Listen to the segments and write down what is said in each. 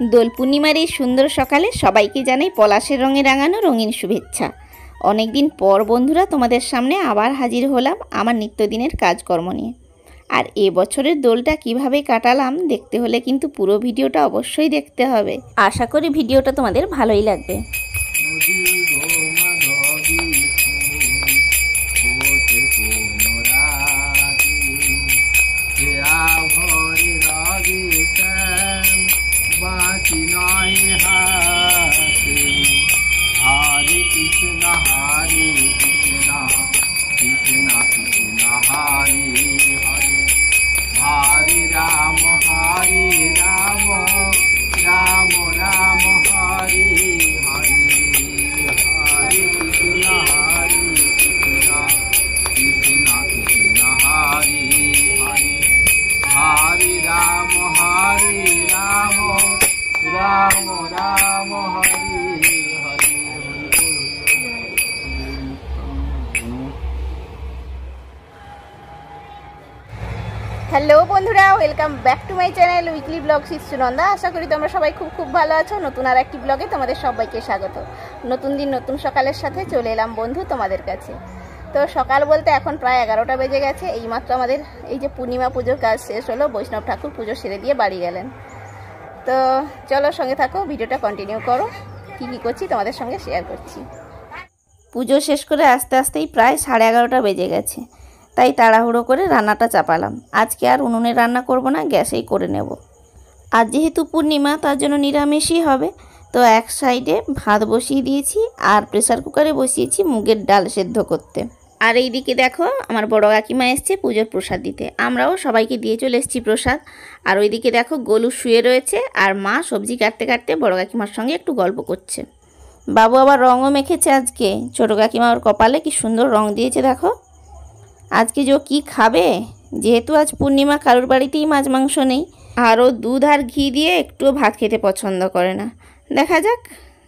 দোল পূর্ণিমার এই সুন্দর সকালে সবাইকে জানাই পলাশের রঙে রাঙানো রঙিন শুভেচ্ছা। অনেকদিন পর বন্ধুরা তোমাদের সামনে আবার হাজির হলাম আমার নিত্যদিনের কাজকর্ম নিয়ে। আর এ বছরের দোলটা কীভাবে কাটালাম দেখতে হলে কিন্তু পুরো ভিডিওটা অবশ্যই দেখতে হবে। আশা করি ভিডিওটা তোমাদের ভালোই লাগবে। Hari Hari Hari Ram Hari hello বন্ধুরা welcome back to my channel weekly blog Sunanda আশা করি তোমরা সবাই খুব খুব ভালো আছো। নতুন আর একটি ব্লগে তোমাদের সবাইকে স্বাগত। নতুন দিন, নতুন সকালের সাথে চলে এলাম বন্ধু তোমাদের কাছে। তো সকাল বলতে এখন প্রায় এগারোটা বেজে গেছে। এইমাত্র আমাদের এই যে পূর্ণিমা পুজোর কাজ শেষ হলো, বৈষ্ণব ঠাকুর পুজো সেরে দিয়ে বাড়ি গেলেন। তো চলো সঙ্গে থাকো, ভিডিওটা কন্টিনিউ করো। কী কী করছি তোমাদের সঙ্গে শেয়ার করছি। পুজো শেষ করে আস্তে আস্তেই প্রায় সাড়ে এগারোটা বেজে গেছে। তাই তাড়াহুড়ো করে রান্নাটা চাপালাম। আজকে আর উনুনে রান্না করব না, গ্যাসেই করে নেব। আর যেহেতু পূর্ণিমা, তার জন্য নিরামিষই হবে। তো এক সাইডে ভাত বসিয়ে দিয়েছি আর প্রেসার কুকারে বসিয়েছি মুগের ডাল সেদ্ধ করতে। আর এই দিকে দেখো, আমার বড় কাকিমা এসছে পুজোর প্রসাদ দিতে। আমরাও সবাইকে দিয়ে চলে এসেছি প্রসাদ। আর ওইদিকে দেখো, গলু শুয়ে রয়েছে আর মা সবজি কাটতে কাটতে বড় কাকিমার সঙ্গে একটু গল্প করছে। বাবু আবার রঙও মেখেছে আজকে। ছোটো কাকিমা ওর কপালে কি সুন্দর রং দিয়েছে দেখো। আজকে যে কী খাবে? যেহেতু আজ পূর্ণিমা, কারোর বাড়িতেই মাছ, মাংস নেই। আরও দুধ আর ঘি দিয়ে একটুও ভাত খেতে পছন্দ করে না। দেখা যাক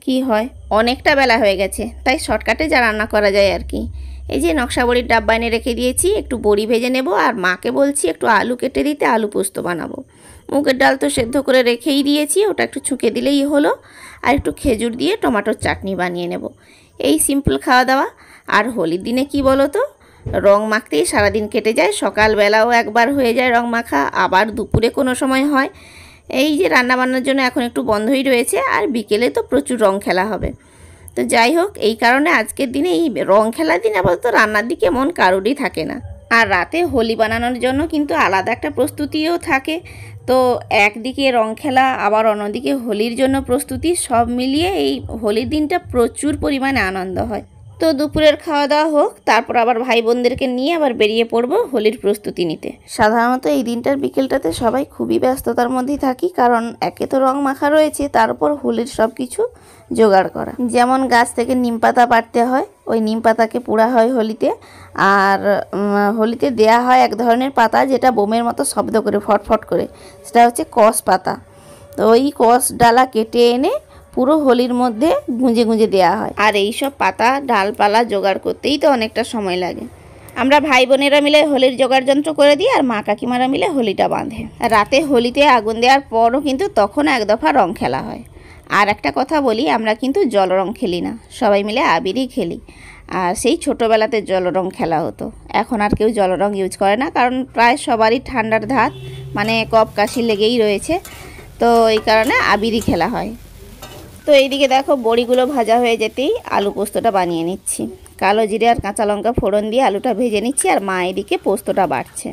কি হয়। অনেকটা বেলা হয়ে গেছে, তাই শর্টকাটে যা রান্না করা যায় আর কি। এই যে নকশা বড়ির ডাব্বা এনে রেখে দিয়েছি, একটু বড়ি ভেজে নেব আর মাকে বলছি একটু আলু কেটে দিতে, আলু পোস্ত বানাবো। মুগের ডাল তো সেদ্ধ করে রেখেই দিয়েছি, ওটা একটু ছুঁকে দিলেই হলো। আর একটু খেজুর দিয়ে টমেটোর চাটনি বানিয়ে নেব। এই সিম্পল খাওয়া দাওয়া। আর হোলির দিনে কি বলো তো? রং মাখতেই সারাদিন কেটে যায়, সকালবেলাও একবার হয়ে যায় রং মাখা, আবার দুপুরে কোনো সময় হয়। এই যে রান্নাবান্নার জন্য এখন একটু বন্ধই রয়েছে, আর বিকেলে তো প্রচুর রং খেলা হবে। তো যাই হোক, এই কারণে আজকের দিনে এই রং খেলার দিন আপাতত রান্নার দিকে মন কারোরই থাকে না। আর রাতে হোলি বানানোর জন্য কিন্তু আলাদা একটা প্রস্তুতিও থাকে। তো একদিকে রং খেলা, আবার অন্যদিকে হোলির জন্য প্রস্তুতি, সব মিলিয়ে এই হোলির দিনটা প্রচুর পরিমাণে আনন্দ হয়। তো দুপুরের খাওয়া দাওয়া হোক, তারপর আবার ভাই বোনদেরকে নিয়ে আবার বেরিয়ে পড়ব হোলির প্রস্তুতি নিতে। সাধারণত এই দিনটার বিকেলটাতে সবাই খুবই ব্যস্ততার মধ্যেই থাকি, কারণ একে তো রং মাখা রয়েছে, তার উপর হোলির সব কিছু জোগাড় করা। যেমন গাছ থেকে নিম পাতা পাড়তে হয়, ওই নিম পাতাকে পোড়া হয় হোলিতে, আর হোলিতে দেয়া হয় এক ধরনের পাতা যেটা বোমের মতো শব্দ করে, ফটফট করে, সেটা হচ্ছে কস পাতা। তো ওই কস ডালা কেটে এনে পুরো হোলির মধ্যে গুঁজে গুঁজে দেওয়া হয়। আর এই সব পাতা, ডালপালা জোগাড় করতেই তো অনেকটা সময় লাগে। আমরা ভাই বোনেরা মিলে হোলির জোগাড় যন্ত্র করে দিই আর মা কাকিমারা মিলে হোলিটা বাঁধে। রাতে হোলিতে আগুন দেওয়ার পরও কিন্তু তখন এক দফা রং খেলা হয়। আর একটা কথা বলি, আমরা কিন্তু জল রং খেলি না। সবাই মিলে আবিরই খেলি। আর সেই ছোটোবেলাতে জলরং খেলা হতো। এখন আর কেউ জলরং ইউজ করে না, কারণ প্রায় সবারই ঠান্ডার ধাত মানে কপ কাশি লেগেই রয়েছে। তো এই কারণে আবিরই খেলা হয়। তো এইদিকে দেখো বড়িগুলো ভাজা হয়ে যেতেই আলু পোস্তটা বানিয়ে নিচ্ছি। কালো জিরে আর কাঁচা লঙ্কা ফোড়ন দিয়ে আলুটা ভেজে নিচ্ছি আর মা এদিকে পোস্তটা বাড়ছে।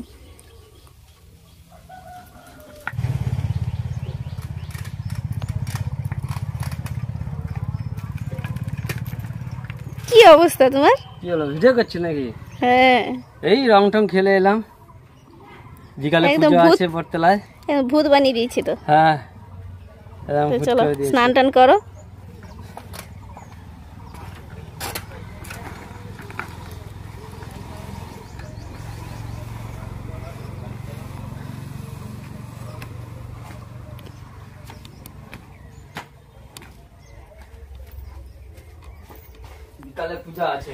কি অবস্থা তোমার? কি হলো ভিডিও করছি নাকি? হ্যাঁ। এই রং টং খেলে এলাম। বিকালে পুজো ভূত। আছে ভূত বানিয়ে দিয়েছি তো। হ্যাঁ। চলো স্নান টান করো। বিকালে পূজা আছে।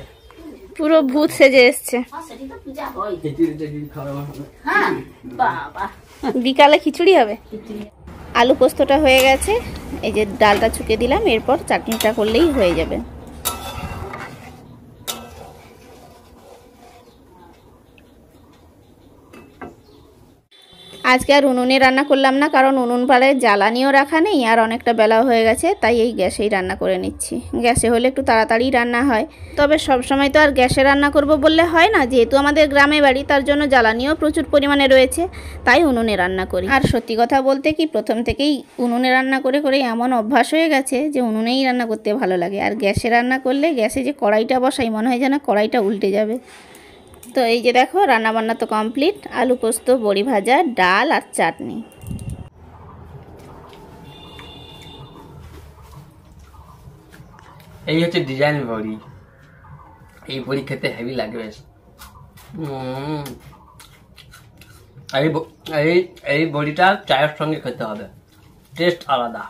পুরো ভূত সেজে এসছে। খিচুড়ি হবে। বিকালে খিচুড়ি হবে? আলু পোস্তটা হয়ে গেছে। এই যে ডালটা ছুকে দিলাম এরপর চাটনিটা করলেই হয়ে যাবে। আজকে আর উনুনে রান্না করলাম না, কারণ উনুন পাড়ে জ্বালানিও রাখা নেই আর অনেকটা বেলা হয়ে গেছে, তাই এই গ্যাসেই রান্না করে নিচ্ছি। গ্যাসে হলে একটু তাড়াতাড়ি রান্না হয়। তবে সব সময় তো আর গ্যাসে রান্না করব বললে হয় না, যেহেতু আমাদের গ্রামে বাড়ি, তার জন্য জ্বালানিও প্রচুর পরিমাণে রয়েছে, তাই উনুনে রান্না করি। আর সত্যি কথা বলতে কি, প্রথম থেকেই উনুনে রান্না করে করে এমন অভ্যাস হয়ে গেছে যে উনুনেই রান্না করতে ভালো লাগে। আর গ্যাসে রান্না করলে গ্যাসে যে কড়াইটা বসাই, মনে হয় যেন কড়াইটা উল্টে যাবে। তো এই যে দেখো রান্না বান্না তো কমপ্লিট আলু পোস্ত, বড়ি ভাজা, ডাল আর চাটনি। এই হচ্ছে ডিজাইন বড়ি। এই বড়ি খেতে হেভি লাগে বেশ। এই এই এই বড়িটা চায়ের সঙ্গে খেতে হবে। টেস্ট আলাদা।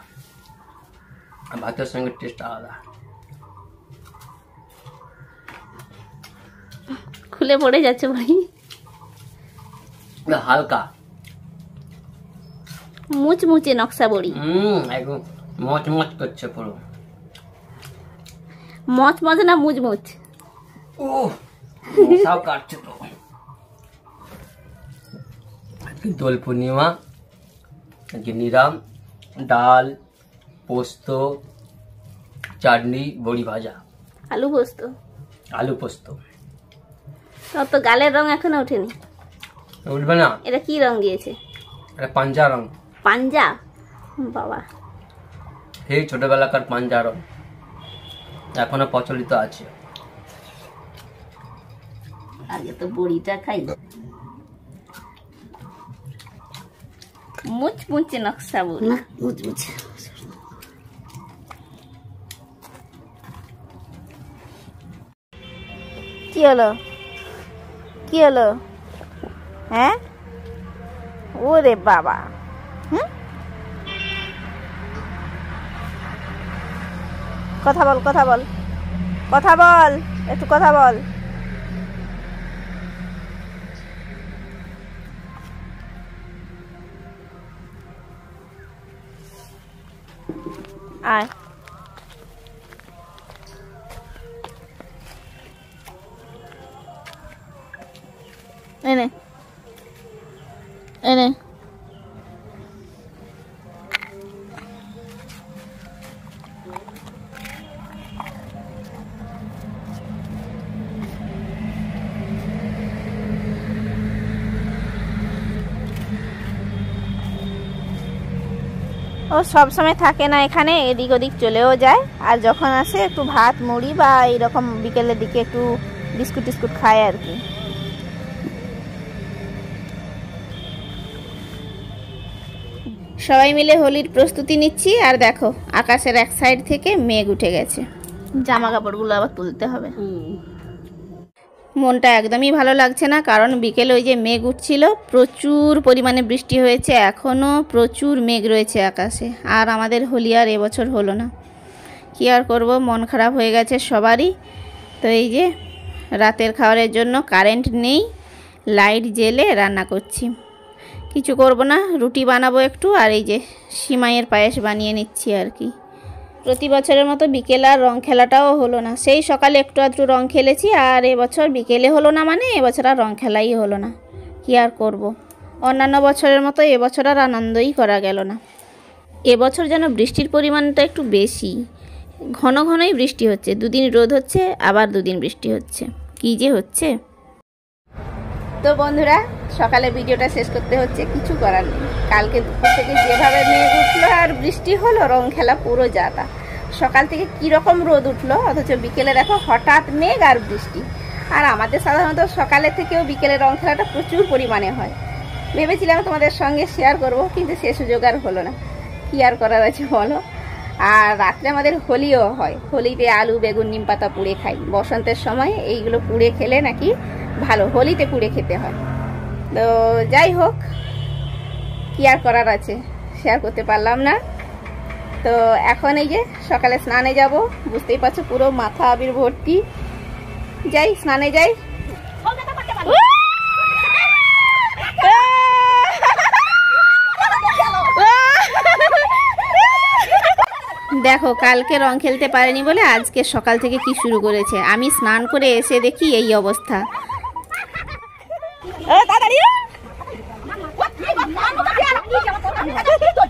ভাতের সঙ্গে টেস্ট আলাদা। খুলে পড়ে যাচ্ছে ভাই। হালকা। মুচমুচে নকশা বড়ি। হুম একদম মচ মচ করছে পুরো। মচ মচ না মুচমুচ? ও কাটছে তো। দোল পূর্ণিমা নিরাম ডাল পোস্ত চাটনি বড়ি ভাজা। আলু পোস্ত। আলু পোস্ত। তো গালের রং এখনও ওঠেনি। উঠবে না। এটা কি রং দিয়েছে এটা পাঞ্জা রং। পাঞ্জা? বাবা। এই ছোটবেলাকার পাঞ্জা রং। এখনও প্রচলিত আছে। আগে তো বড়িটা খাই। মুচমুচে নকশা বড়ি। মুচমুচে কি হলো? কি হলো? হ্যাঁ? ওরে বাবা। হুম? কথা বল কথা বল। কথা বল, একটু কথা বল। আয়। এনে। এনে। ও সব সময় থাকে না এখানে, এদিক ওদিক চলেও যায়। আর যখন আসে একটু ভাত, মুড়ি বা এইরকম বিকেলের দিকে একটু বিস্কুট টিস্কুট খায় আর কি। সবাই মিলে হোলির প্রস্তুতি নিচ্ছি আর দেখো আকাশের এক সাইড থেকে মেঘ উঠে গেছে। জামা কাপড়গুলো আবার তুলতে হবে। মনটা একদমই ভালো লাগছে না কারণ বিকেলে ওই যে মেঘ উঠছিল প্রচুর পরিমাণে বৃষ্টি হয়েছে এখনও প্রচুর মেঘ রয়েছে আকাশে আর আমাদের হোলি আর এবছর হলো না। কী আর করব মন খারাপ হয়ে গেছে সবারই। তো এই যে রাতের খাবারের জন্য কারেন্ট নেই লাইট জেলে রান্না করছি। কিছু করব না, রুটি বানাবো একটু আর এই যে সিমাইয়ের পায়েস বানিয়ে নিচ্ছি আর কি। প্রতি বছরের মতো বিকেল আর রং খেলাটাও হলো না। সেই সকালে একটু আধটু রং খেলেছি আর এবছর বিকেলে হলো না মানে এবছর আর রং খেলাই হলো না। কি আর করব। অন্যান্য বছরের মতো এবছর আর আনন্দই করা গেল না। এবছর যেন বৃষ্টির পরিমাণটা একটু বেশি। ঘন ঘনই বৃষ্টি হচ্ছে। দুদিন রোদ হচ্ছে, আবার দুদিন বৃষ্টি হচ্ছে। কি যে হচ্ছে। তো বন্ধুরা, সকালে ভিডিওটা শেষ করতে হচ্ছে, কিছু করার নেই। কালকে দুপুর থেকে যেভাবে মেঘ উঠল আর বৃষ্টি হলো, রং খেলা পুরো যাতা। সকাল থেকে কীরকম রোদ উঠল, অথচ বিকেলে দেখো হঠাৎ মেঘ আর বৃষ্টি। আর আমাদের সাধারণত সকালে থেকেও বিকেলে রং খেলাটা প্রচুর পরিমাণে হয়। ভেবেছিলাম তোমাদের সঙ্গে শেয়ার করব, কিন্তু সে সুযোগ আর হলো না। কি আর করার আছে বলো? আর রাত্রে আমাদের হোলিও হয়। হোলিতে আলু, বেগুন, নিম পাতা পুড়ে খাই। বসন্তের সময় এইগুলো পুড়ে খেলে নাকি ভালো, হোলিতে পুড়ে খেতে হয়। তো যাই হোক, কি আর করার আছে শেয়ার করতে পারলাম না। তো এখন এই যে সকালে স্নানে যাব, বুঝতেই পারছ পুরো মাথা আবির ভর্তি। যাই, স্নানে যাই। দেখো, কালকে রং খেলতে পারেনি বলে আজকে সকাল থেকে কি শুরু করেছে? আমি স্নান করে এসে দেখি এই অবস্থা। যা গোটা পিঠ এটা ঠাটা উ এই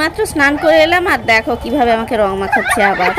মাত্র স্নান করে এলাম আর দেখো কীভাবে আমাকে রং মাখাচ্ছে আবার।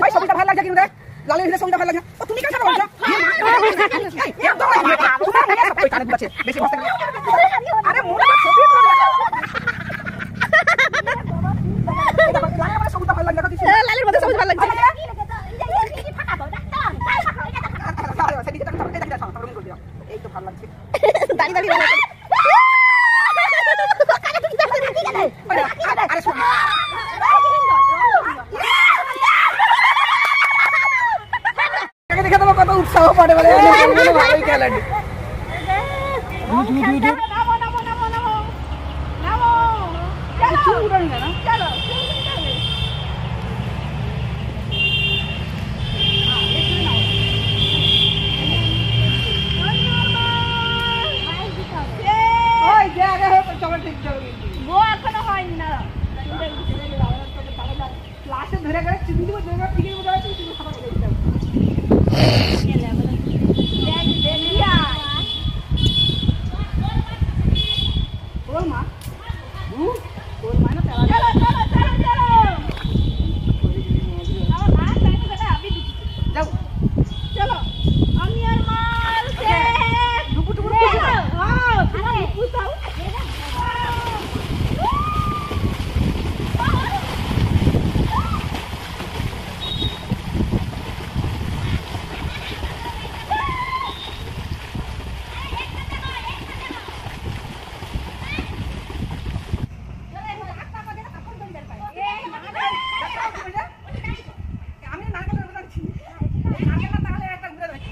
ভাই ছবিটা ভালো লাগছে কিন্তু লালের ভিতরে ছবিটা ভালো লাগছে দেবো উৎসাহ পারে। বলে ভালোই চলো। ক্লাসে ধরে গেলে চিনি দিব ধরে গেলে টিকে দিব ধরে চিনি খাবার খেয়ে যাবে ওর মা হুম ওর মা না তেলা যাও ডুবু ডুবু আমি নারকেলের কথা ছি নারকেল না তাহলে একটা ঘুরে দেয়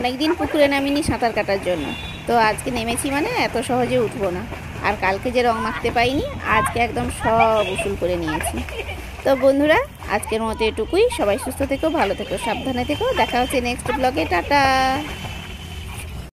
অনেকদিন পুকুরে নামিনি সাঁতার কাটার জন্য। তো আজকে নেমেছি মানে এত সহজে উঠবো না। আর কালকে যে রং মাখতে পাইনি, আজকে একদম সব উসুল করে নিয়েছি। তো বন্ধুরা, আজকের মতো এটুকুই। সবাই সুস্থ থেকো, ভালো থেকো, সাবধানে থেকো। দেখা হচ্ছে নেক্সট ব্লগে টাটা!